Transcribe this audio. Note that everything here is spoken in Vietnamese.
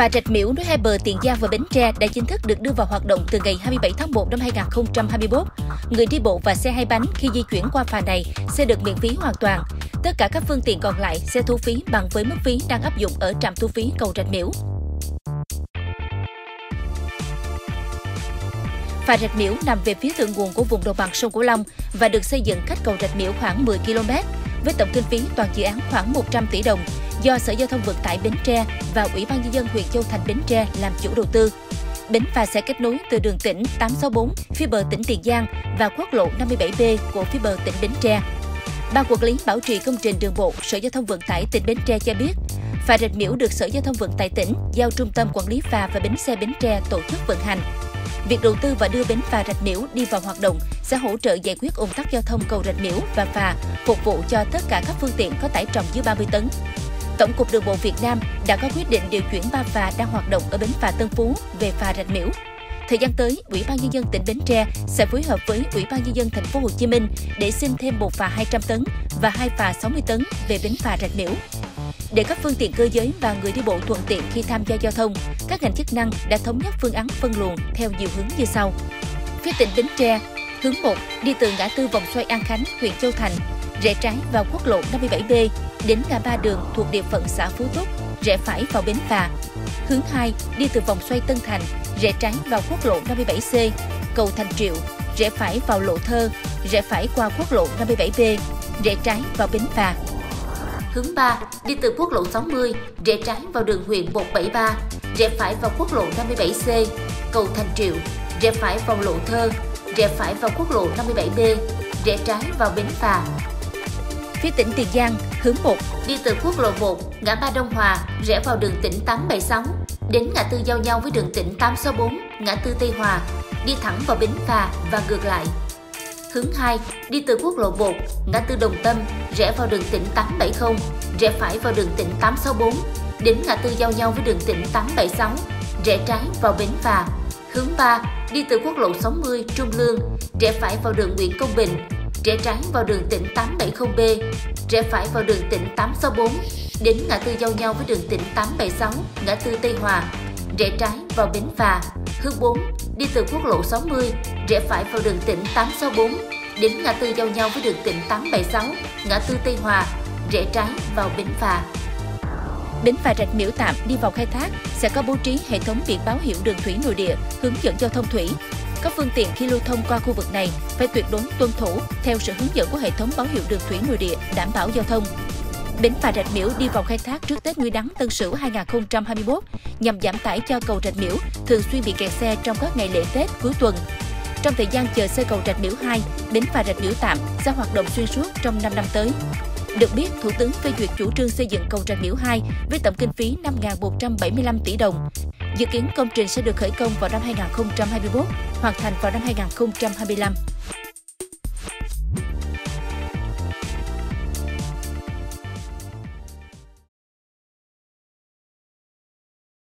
Phà Rạch Miễu nối hai bờ Tiền Giang và Bến Tre đã chính thức được đưa vào hoạt động từ ngày 27 tháng 1 năm 2021. Người đi bộ và xe hai bánh khi di chuyển qua phà này sẽ được miễn phí hoàn toàn. Tất cả các phương tiện còn lại sẽ thu phí bằng với mức phí đang áp dụng ở trạm thu phí cầu Rạch Miễu. Phà Rạch Miễu nằm về phía thượng nguồn của vùng đồng bằng sông Cửu Long và được xây dựng cách cầu Rạch Miễu khoảng 10 km với tổng kinh phí toàn dự án khoảng 100 tỷ đồng do Sở Giao thông Vận tải Bến Tre và Ủy ban nhân dân huyện Châu Thành Bến Tre làm chủ đầu tư. Bến phà sẽ kết nối từ đường tỉnh 864 phía bờ tỉnh Tiền Giang và quốc lộ 57B của phía bờ tỉnh Bến Tre. Ban quản lý bảo trì công trình đường bộ Sở Giao thông Vận tải tỉnh Bến Tre cho biết, phà Rạch Miễu được Sở Giao thông Vận tải tỉnh giao Trung tâm Quản lý phà và bến xe Bến Tre tổ chức vận hành. Việc đầu tư và đưa bến phà Rạch Miễu đi vào hoạt động sẽ hỗ trợ giải quyết ủng tắc giao thông cầu Rạch Miễu và phà, phục vụ cho tất cả các phương tiện có tải trọng dưới 30 tấn. Tổng cục Đường bộ Việt Nam đã có quyết định điều chuyển ba phà đang hoạt động ở bến phà Tân Phú về phà Rạch Miễu. Thời gian tới, Ủy ban nhân dân tỉnh Bến Tre sẽ phối hợp với Ủy ban nhân dân thành phố Hồ Chí Minh để xin thêm một phà 200 tấn và hai phà 60 tấn về bến phà Rạch Miễu. Để các phương tiện cơ giới và người đi bộ thuận tiện khi tham gia giao thông, các ngành chức năng đã thống nhất phương án phân luồng theo nhiều hướng như sau. Phía tỉnh Bến Tre, hướng 1 đi từ ngã tư vòng xoay An Khánh, huyện Châu Thành, rẽ trái vào quốc lộ 57B đến ngã ba đường thuộc địa phận xã Phú Túc, rẽ phải vào bến phà. Hướng 2 đi từ vòng xoay Tân Thành, rẽ trái vào quốc lộ 57C, cầu Thành Triệu, rẽ phải vào lộ thơ, rẽ phải qua quốc lộ 57B, rẽ trái vào bến phà. Hướng 3 đi từ quốc lộ 60, rẽ trái vào đường huyện 173, rẽ phải vào quốc lộ 57C, cầu Thành Triệu, rẽ phải vào lộ thơ, rẽ phải vào quốc lộ 57B, rẽ trái vào bến phà. Phía tỉnh Tiền Giang, hướng 1 đi từ quốc lộ 1, ngã ba Đông Hòa, rẽ vào đường tỉnh 876, đến ngã tư giao nhau với đường tỉnh 864, ngã tư Tây Hòa, đi thẳng vào bến phà và ngược lại. Hướng 2 đi từ quốc lộ 1, ngã tư Đồng Tâm, rẽ vào đường tỉnh 870, rẽ phải vào đường tỉnh 864, đến ngã tư giao nhau với đường tỉnh 876, rẽ trái vào bến phà. Hướng 3 đi từ quốc lộ 60 Trung Lương, rẽ phải vào đường Nguyễn Công Bình, rẽ trái vào đường tỉnh 870B, rẽ phải vào đường tỉnh 864, đến ngã tư giao nhau với đường tỉnh 876, ngã tư Tây Hòa, rẽ trái vào bến phà. Hướng 4 đi từ quốc lộ 60, rẽ phải vào đường tỉnh 864, đến ngã tư giao nhau với đường tỉnh 876, ngã tư Tây Hòa, rẽ trái vào bến phà. Bến phà Rạch Miễu tạm đi vào khai thác sẽ có bố trí hệ thống biển báo hiệu đường thủy nội địa, hướng dẫn giao thông thủy. Các phương tiện khi lưu thông qua khu vực này phải tuyệt đối tuân thủ theo sự hướng dẫn của hệ thống báo hiệu đường thủy nội địa đảm bảo giao thông. Bến phà Rạch Miễu đi vào khai thác trước Tết Nguyên đán Tân Sửu 2021 nhằm giảm tải cho cầu Rạch Miễu thường xuyên bị kẹt xe trong các ngày lễ Tết cuối tuần. Trong thời gian chờ xây cầu Rạch Miễu 2, đến phà Rạch Miễu tạm sẽ hoạt động xuyên suốt trong 5 năm tới. Được biết, Thủ tướng phê duyệt chủ trương xây dựng cầu Rạch Miễu 2 với tổng kinh phí 5.175 tỷ đồng. Dự kiến công trình sẽ được khởi công vào năm 2021, hoàn thành vào năm 2025.